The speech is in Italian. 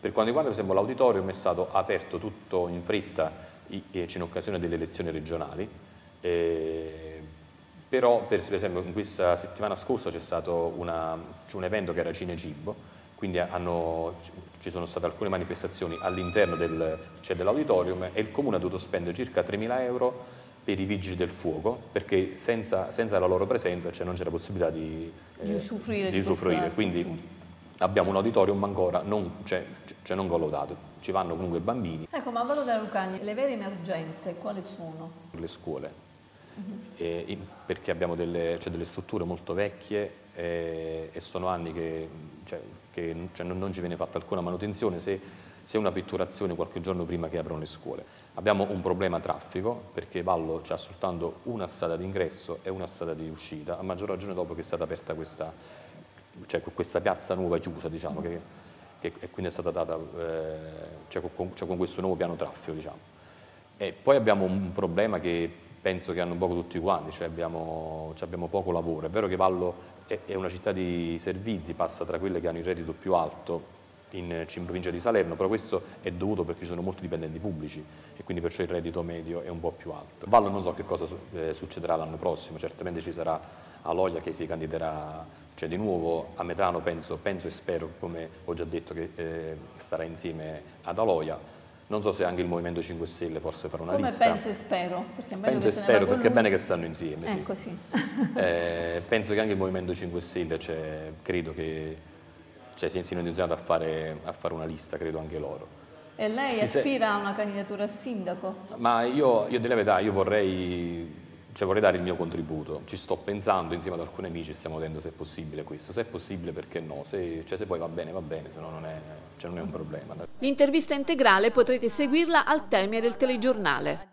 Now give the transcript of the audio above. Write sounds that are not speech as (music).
Per quanto riguarda per esempio l'auditorium è stato aperto tutto in fretta in occasione delle elezioni regionali, eh, però per, per, esempio in questa settimana scorsa c'è stato una, un evento che era Cinecibo, quindi hanno, ci sono state alcune manifestazioni all'interno del, cioè dell'auditorium e il Comune ha dovuto spendere circa 3.000 euro per i vigili del fuoco perché senza, senza la loro presenza cioè non c'era possibilità di, eh, di usufruire. Di usufruire. Quindi abbiamo un auditorium ancora non, cioè, cioè non collodato, ci vanno comunque bambini. Ecco, ma a Vallo della Lucania le vere emergenze quali sono? Le scuole, uh -huh. e, perché abbiamo delle, cioè delle, strutture molto vecchie e, e sono anni che, cioè, che cioè non, non, ci viene fatta alcuna manutenzione se, se una pitturazione qualche giorno prima che aprono le scuole. Abbiamo un problema traffico perché Vallo ha soltanto una strada d'ingresso e una strada di uscita, a maggior ragione dopo che è stata aperta questa cioè questa piazza nuova chiusa, diciamo, che, che, quindi è stata data eh, cioè con, cioè con, questo nuovo piano traffico. Diciamo. E poi abbiamo un problema che penso che hanno un po' tutti quanti, cioè abbiamo, cioè abbiamo, poco lavoro. È vero che Vallo è, è, una città di servizi, passa tra quelle che hanno il reddito più alto in, in provincia di Salerno, però questo è dovuto perché ci sono molti dipendenti pubblici e quindi perciò il reddito medio è un po' più alto. Vallo non so che cosa eh, succederà l'anno prossimo, certamente ci sarà Aloia che si candiderà cioè di nuovo a Metrano penso, penso, e spero, come ho già detto, che eh, starà insieme ad Aloia. Non so se anche il Movimento 5 Stelle forse farà una come lista. Come penso e spero. Perché penso e spero perché è bene che stanno insieme. Ecco, sì. (laughs) eh, penso che anche il Movimento 5 Stelle, cioè, credo che cioè, siano intenzionati a fare, a fare una lista, credo anche loro. E lei si aspira a una candidatura a sindaco? Ma io, io della verità, io vorrei cioè vorrei dare il mio contributo, ci sto pensando insieme ad alcuni amici, stiamo vedendo se è possibile questo, se è possibile perché no, se, cioè se poi va bene va bene, se no non è, cioè non è un problema. L'intervista integrale potrete seguirla al termine del telegiornale.